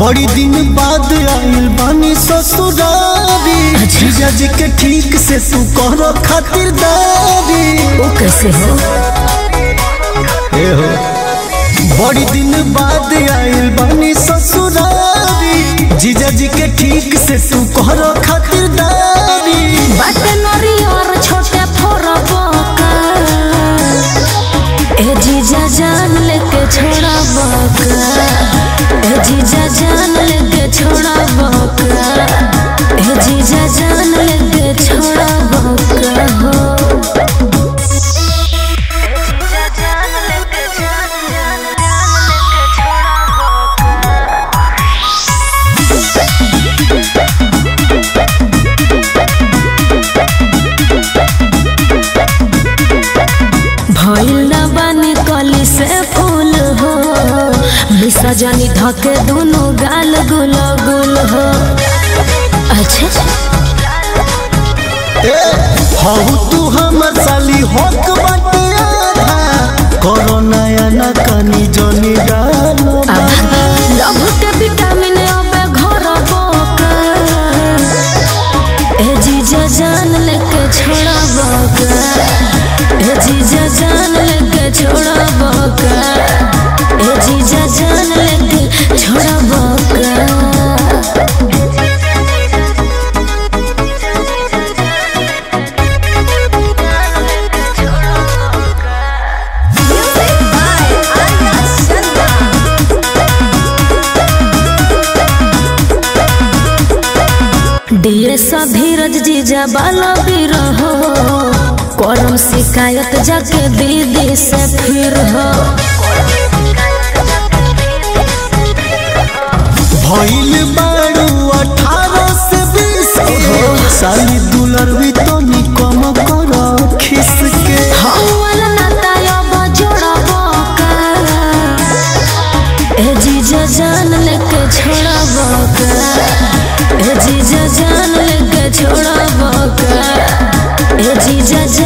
बड़ी दिन बाद आइल बानी ससुरारी जीजा जी के ठीक से तू करो खातिरदारी। ओ कैसे हो? ए हो। बड़ी दिन बाद आइल बनी ससुरारी। जीजा जी के ठीक से तू करो खातिरदारी फूल हो। मिसा जानी धके दोनों गाल गुल गुल हो। अच्छा। हऊ तू हमर डीएस धीरज जीजा बाला रहो करम शिकायत जाके दीदी से फिर हो। judge